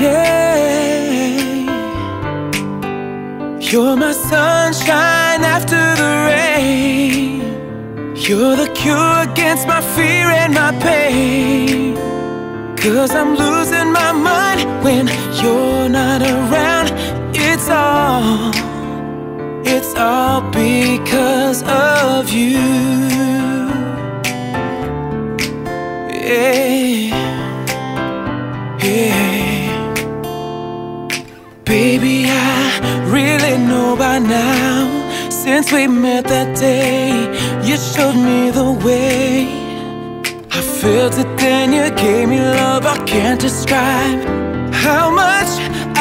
yeah. You're my sunshine after the rain. You're the cure against my fear and my pain. Cause I'm losing my mind when you're not around. It's all, it's all because of you. Yeah, yeah. Know by now. Since we met that day, you showed me the way. I felt it then, you gave me love I can't describe how much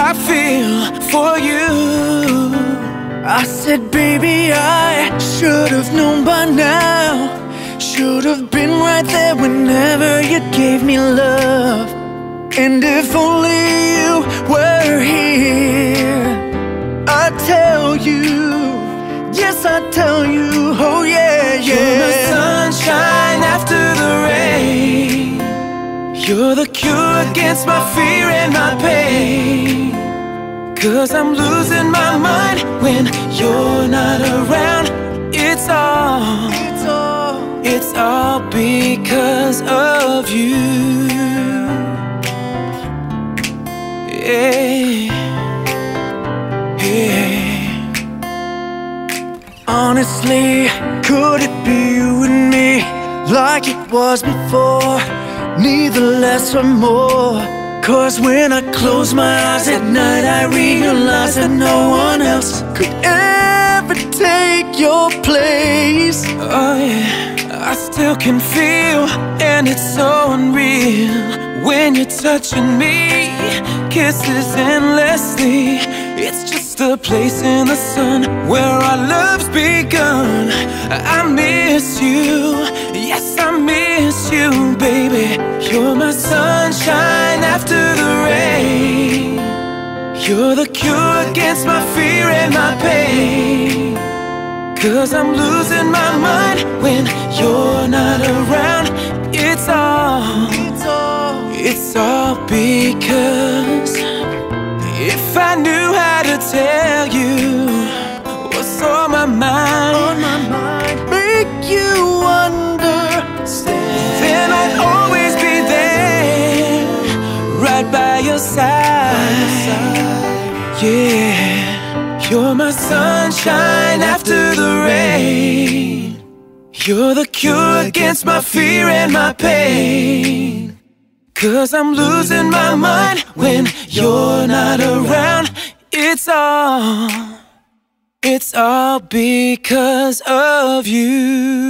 I feel for you. I said, baby, I should have known by now. Should have been right there whenever you gave me love. And if only the cure against my fear and my pain. Cause I'm losing my mind when you're not around. It's all, it's all, it's all because of you. Yeah, yeah. Honestly, could it be you and me like it was before? Neither less or more. Cause when I close my eyes at night, I realize that no one else could ever take your place. Oh, yeah, I still can feel, and it's so unreal when you're touching me. Kisses endlessly. It's just a place in the sun where our love's begun. I miss you, yes, I miss you, baby. You're my sunshine after the rain. You're the cure against my fear and my pain. Cause I'm losing my mind when you're not around. It's all, it's all, it's all because if I knew how to tell you what's on my mind, side. Yeah, you're my sunshine after the rain. You're the cure against my fear and my pain. Cause I'm losing my mind when you're not around. It's all, it's all because of you.